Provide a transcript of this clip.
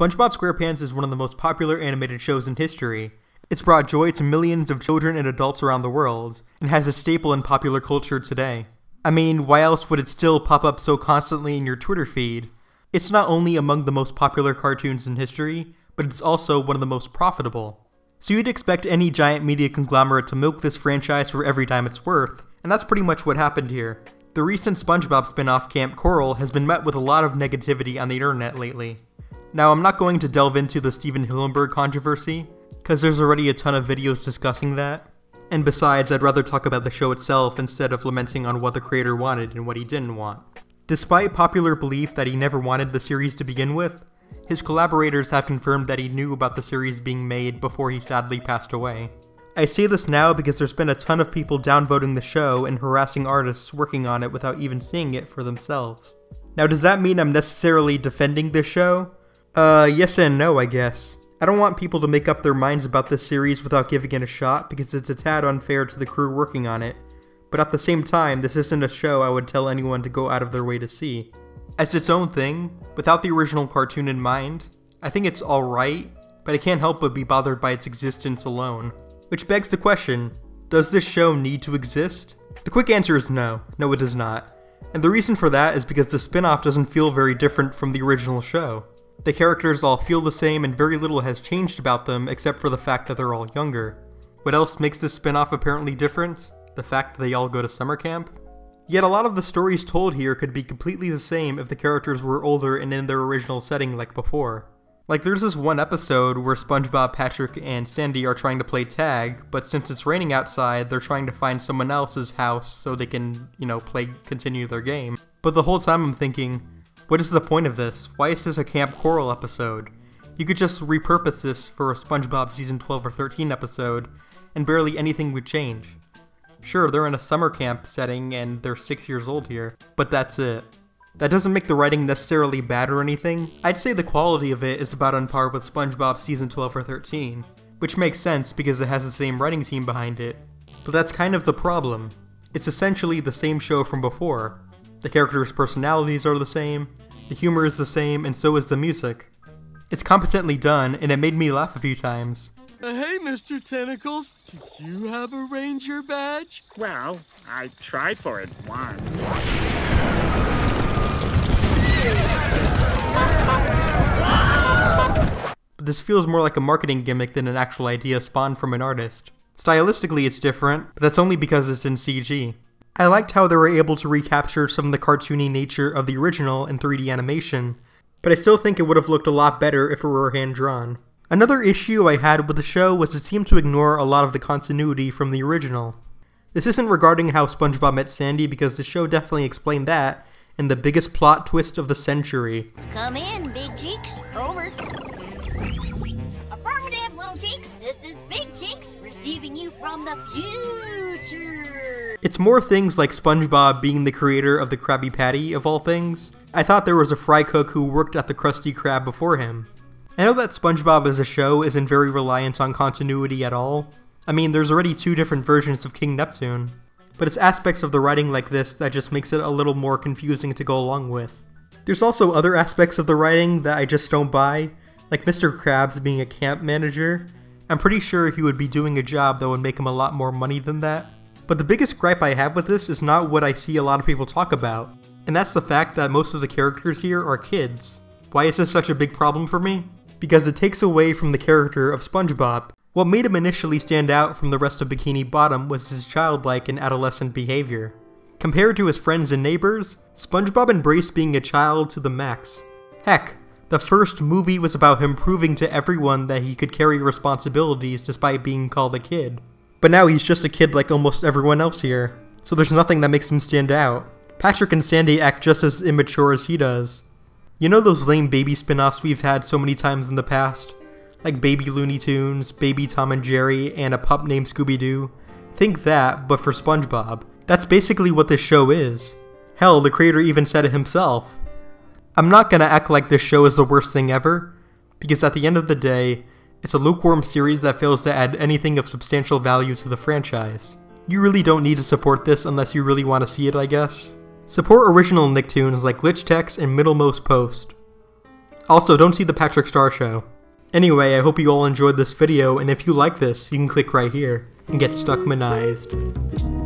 SpongeBob SquarePants is one of the most popular animated shows in history. It's brought joy to millions of children and adults around the world, and has a staple in popular culture today. I mean, why else would it still pop up so constantly in your Twitter feed? It's not only among the most popular cartoons in history, but it's also one of the most profitable. So you'd expect any giant media conglomerate to milk this franchise for every dime it's worth, and that's pretty much what happened here. The recent SpongeBob spin-off Kamp Koral has been met with a lot of negativity on the internet lately. Now, I'm not going to delve into the Stephen Hillenburg controversy, because there's already a ton of videos discussing that. And besides, I'd rather talk about the show itself instead of lamenting on what the creator wanted and what he didn't want. Despite popular belief that he never wanted the series to begin with, his collaborators have confirmed that he knew about the series being made before he sadly passed away. I say this now because there's been a ton of people downvoting the show and harassing artists working on it without even seeing it for themselves. Now, does that mean I'm necessarily defending this show? Uh, yes and no, I guess. I don't want people to make up their minds about this series without giving it a shot because it's a tad unfair to the crew working on it. But at the same time, this isn't a show I would tell anyone to go out of their way to see. As its own thing, without the original cartoon in mind, I think it's alright, but I can't help but be bothered by its existence alone. Which begs the question, does this show need to exist? The quick answer is no, no it does not. And the reason for that is because the spin-off doesn't feel very different from the original show. The characters all feel the same and very little has changed about them except for the fact that they're all younger. What else makes this spin-off apparently different? The fact that they all go to summer camp? Yet a lot of the stories told here could be completely the same if the characters were older and in their original setting like before. Like there's this one episode where SpongeBob, Patrick, and Sandy are trying to play tag, but since it's raining outside, they're trying to find someone else's house so they can, you know, play continue their game. But the whole time I'm thinking, what is the point of this? Why is this a Kamp Koral episode? You could just repurpose this for a SpongeBob season 12 or 13 episode, and barely anything would change. Sure, they're in a summer camp setting and they're 6 years old here, but that's it. That doesn't make the writing necessarily bad or anything. I'd say the quality of it is about on par with SpongeBob season 12 or 13, which makes sense because it has the same writing team behind it. But that's kind of the problem. It's essentially the same show from before. The characters' personalities are the same, the humor is the same, and so is the music. It's competently done, and it made me laugh a few times. Uh, hey, Mr. Tentacles, do you have a ranger badge? Well, I tried for it once. But this feels more like a marketing gimmick than an actual idea spawned from an artist. Stylistically, it's different, but that's only because it's in CG. I liked how they were able to recapture some of the cartoony nature of the original in 3D animation, but I still think it would have looked a lot better if it were hand drawn. Another issue I had with the show was it seemed to ignore a lot of the continuity from the original. This isn't regarding how SpongeBob met Sandy because the show definitely explained that in the biggest plot twist of the century. Come in, Big Cheeks. Over. Affirmative, Little Cheeks. This is Big Cheeks receiving you from the future. It's more things like SpongeBob being the creator of the Krabby Patty, of all things. I thought there was a fry cook who worked at the Krusty Krab before him. I know that SpongeBob as a show isn't very reliant on continuity at all. I mean, there's already two different versions of King Neptune. But it's aspects of the writing like this that just makes it a little more confusing to go along with. There's also other aspects of the writing that I just don't buy, like Mr. Krabs being a camp manager. I'm pretty sure he would be doing a job that would make him a lot more money than that. But the biggest gripe I have with this is not what I see a lot of people talk about, and that's the fact that most of the characters here are kids. Why is this such a big problem for me? Because it takes away from the character of SpongeBob. What made him initially stand out from the rest of Bikini Bottom was his childlike and adolescent behavior. Compared to his friends and neighbors, SpongeBob embraced being a child to the max. Heck, the first movie was about him proving to everyone that he could carry responsibilities despite being called a kid. But now he's just a kid like almost everyone else here, so there's nothing that makes him stand out. Patrick and Sandy act just as immature as he does. You know those lame baby spin-offs we've had so many times in the past? Like Baby Looney Tunes, Baby Tom and Jerry, and a pup named Scooby-Doo? Think that, but for SpongeBob. That's basically what this show is. Hell, the creator even said it himself. I'm not gonna act like this show is the worst thing ever, because at the end of the day, it's a lukewarm series that fails to add anything of substantial value to the franchise. You really don't need to support this unless you really want to see it, I guess. Support original Nicktoons like Glitch Techs and Middlemost Post. Also, don't see the Patrick Star Show. Anyway, I hope you all enjoyed this video, and if you like this, you can click right here and get Stuckmanized.